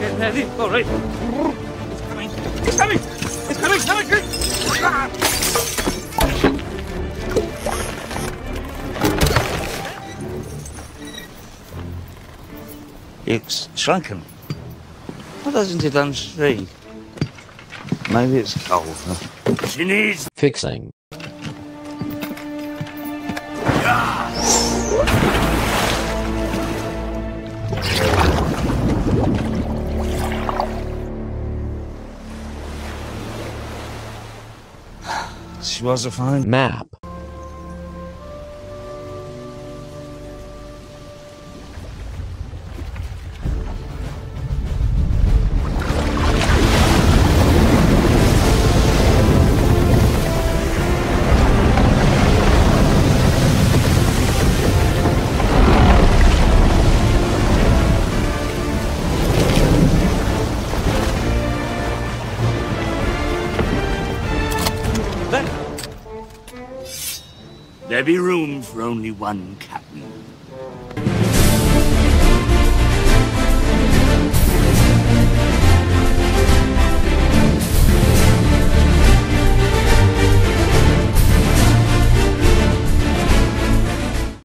Get ready. All right. It's coming. It's coming. It's coming. Coming. It's shrunken. Why doesn't it unshrink? Maybe it's cold. Huh? She needs Fixing. She was a fine. Map. There be room for only one captain.